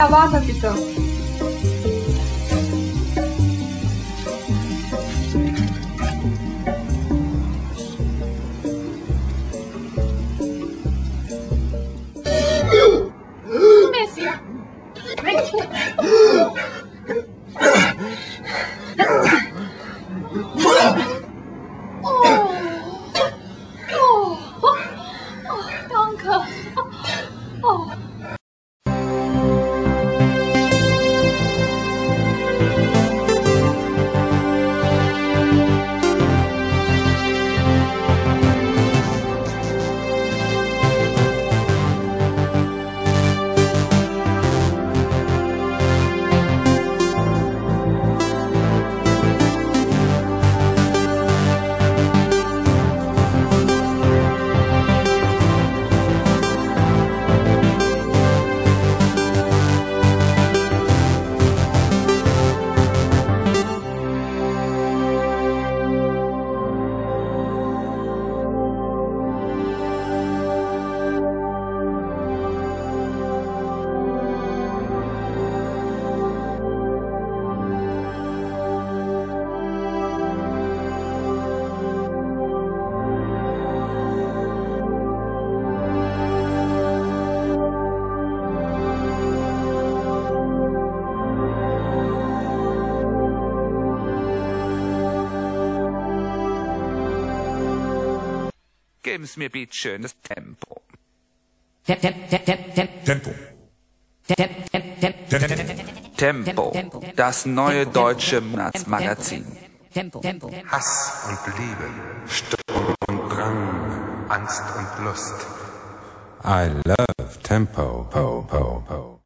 Ja, warte bitte. Messi. Oh. Geben Sie mir bitte schönes Tempo. Tempo. Tempo, das neue deutsche Monatsmagazin. Hass und Liebe, Sturm und Drang, Angst und Lust. I love tempo. Po, po, po.